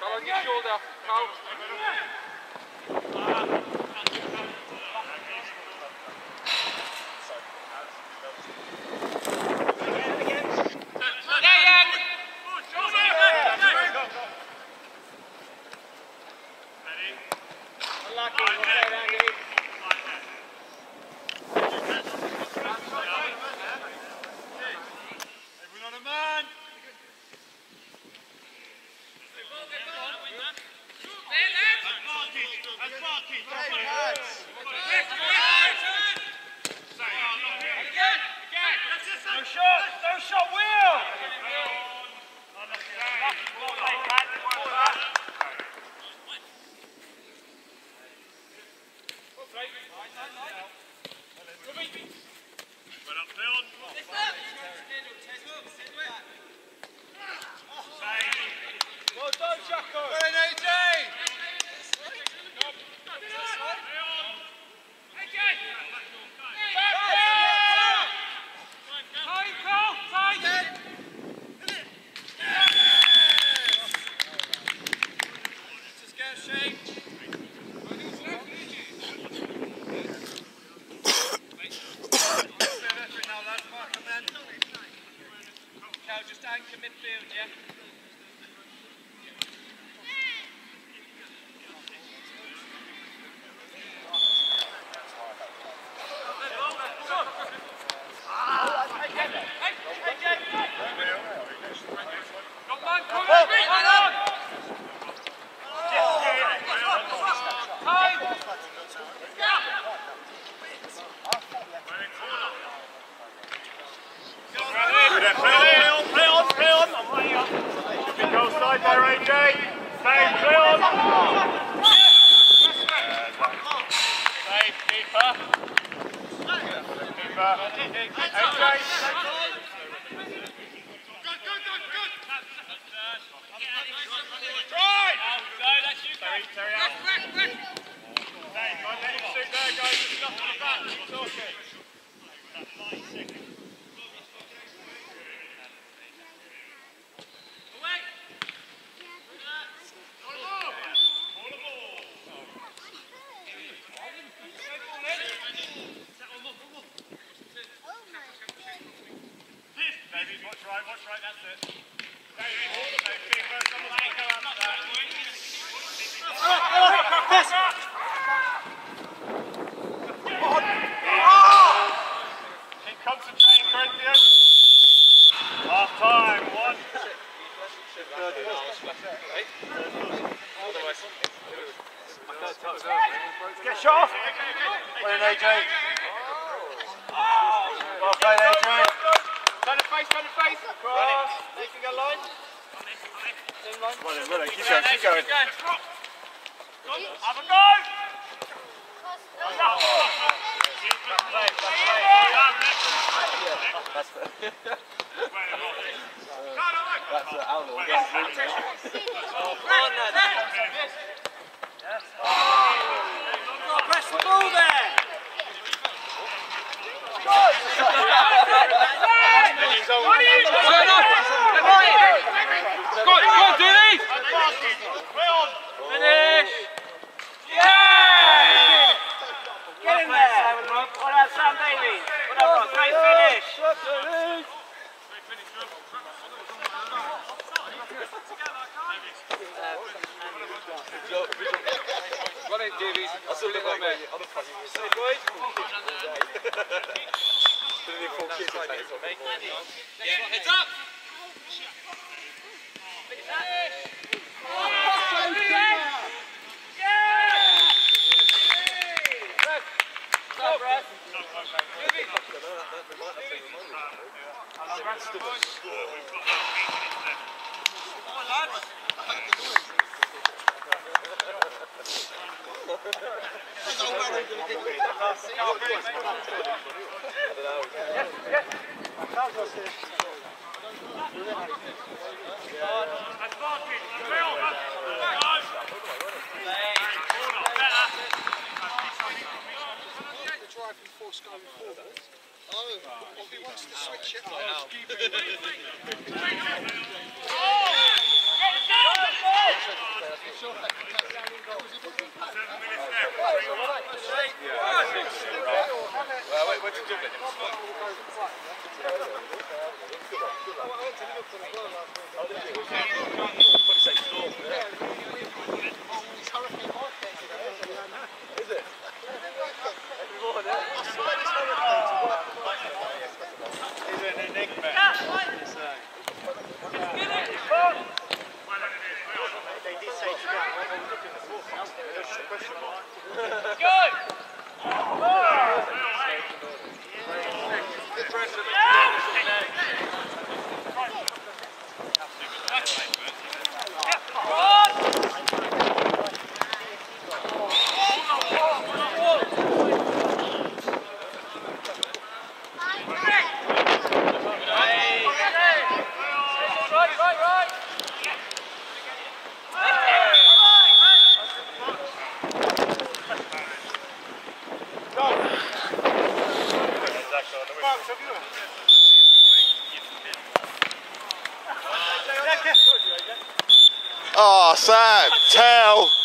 Carl, on your shoulder. Carl. Unlucky. thou shalt midfield, yeah? Terry, Terry watch right, watch right, that's it. Davies, no Keep concentrating, Corinthians. Half. Get shot off. Well done, AJ. Well played, AJ. Turn the face, turn the face. Cross. You can go line. Same line. Well done, well done. Keep going, keep going. Have a go. Press the ball there. Go on, go on, Dilly! Finish! Yeah! Get in there! What about Sam Davies? What about Great finish! Well done, Davies. I'll still look like me. I'm a funny. So, boys. Yeah, heads up! driving Oh, he wants to switch it up. Is it? Oh, Sam, tell.